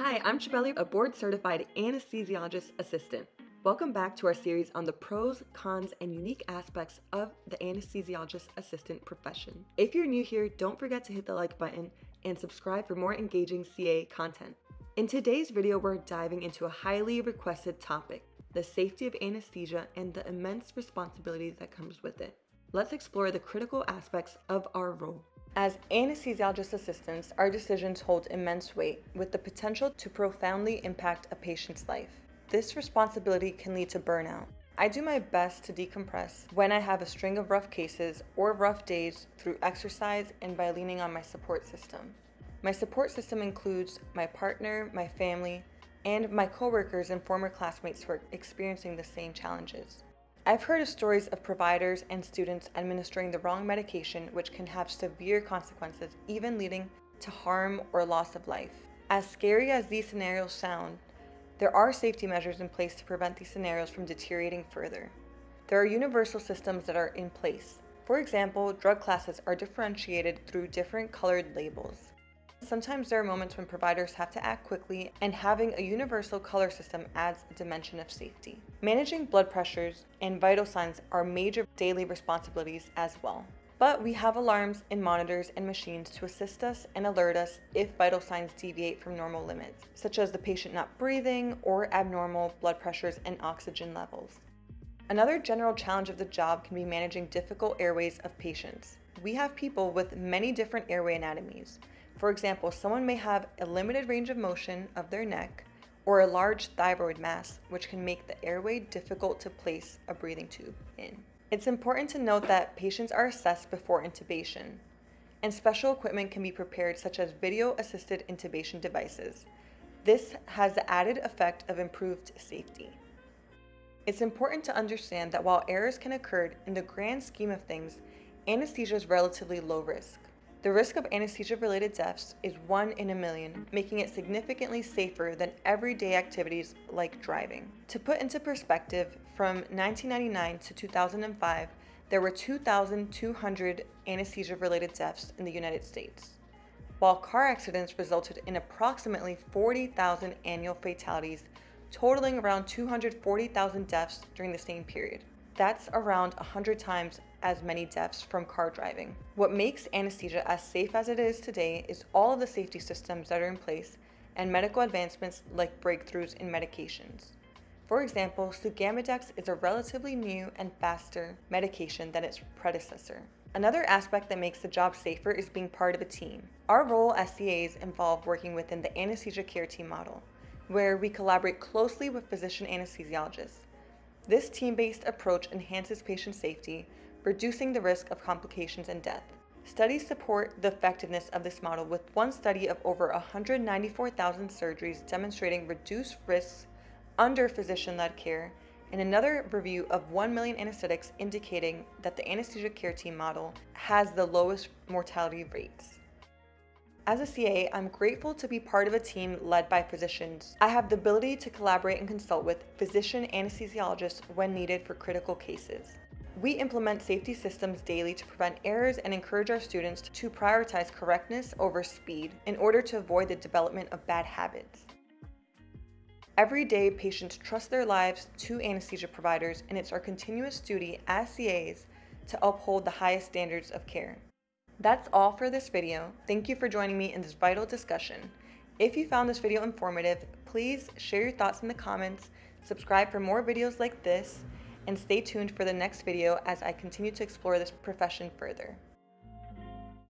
Hi, I'm Chabeli, a board certified anesthesiologist assistant. Welcome back to our series on the pros, cons, and unique aspects of the anesthesiologist assistant profession. If you're new here, don't forget to hit the like button and subscribe for more engaging CA content. In today's video, we're diving into a highly requested topic the safety of anesthesia and the immense responsibility that comes with it. Let's explore the critical aspects of our role. As anesthesiologist assistants, our decisions hold immense weight with the potential to profoundly impact a patient's life. This responsibility can lead to burnout. I do my best to decompress when I have a string of rough cases or rough days through exercise and by leaning on my support system. My support system includes my partner, my family, and my coworkers and former classmates who are experiencing the same challenges. I've heard of stories of providers and students administering the wrong medication, which can have severe consequences, even leading to harm or loss of life. As scary as these scenarios sound, there are safety measures in place to prevent these scenarios from deteriorating further. There are universal systems that are in place. For example, drug classes are differentiated through different colored labels. Sometimes there are moments when providers have to act quickly, and having a universal color system adds a dimension of safety. Managing blood pressures and vital signs are major daily responsibilities as well. But we have alarms and monitors and machines to assist us and alert us if vital signs deviate from normal limits, such as the patient not breathing or abnormal blood pressures and oxygen levels. Another general challenge of the job can be managing difficult airways of patients. We have people with many different airway anatomies. For example, someone may have a limited range of motion of their neck or a large thyroid mass, which can make the airway difficult to place a breathing tube in. It's important to note that patients are assessed before intubation, and special equipment can be prepared, such as video assisted intubation devices. This has the added effect of improved safety. It's important to understand that while errors can occur, in the grand scheme of things, anesthesia is relatively low risk. The risk of anesthesia related deaths is 1 in a million, making it significantly safer than everyday activities like driving. To put into perspective, from 1999 to 2005, there were 2,200 anesthesia related deaths in the United States, while car accidents resulted in approximately 40,000 annual fatalities, totaling around 240,000 deaths during the same period. That's around 100 times as many deaths from car driving. What makes anesthesia as safe as it is today is all of the safety systems that are in place and medical advancements like breakthroughs in medications. For example, Sugammadex is a relatively new and faster medication than its predecessor. Another aspect that makes the job safer is being part of a team. Our role as CAs involve working within the anesthesia care team model, where we collaborate closely with physician anesthesiologists. This team-based approach enhances patient safety, reducing the risk of complications and death. Studies support the effectiveness of this model with one study of over 194,000 surgeries demonstrating reduced risks under physician-led care and another review of 1 million anesthetics indicating that the anesthesia care team model has the lowest mortality rates. As a CA, I'm grateful to be part of a team led by physicians. I have the ability to collaborate and consult with physician anesthesiologists when needed for critical cases. We implement safety systems daily to prevent errors and encourage our students to prioritize correctness over speed in order to avoid the development of bad habits. Every day, patients trust their lives to anesthesia providers, and it's our continuous duty as CAs to uphold the highest standards of care. That's all for this video. Thank you for joining me in this vital discussion. If you found this video informative, please share your thoughts in the comments, subscribe for more videos like this, and stay tuned for the next video as I continue to explore this profession further.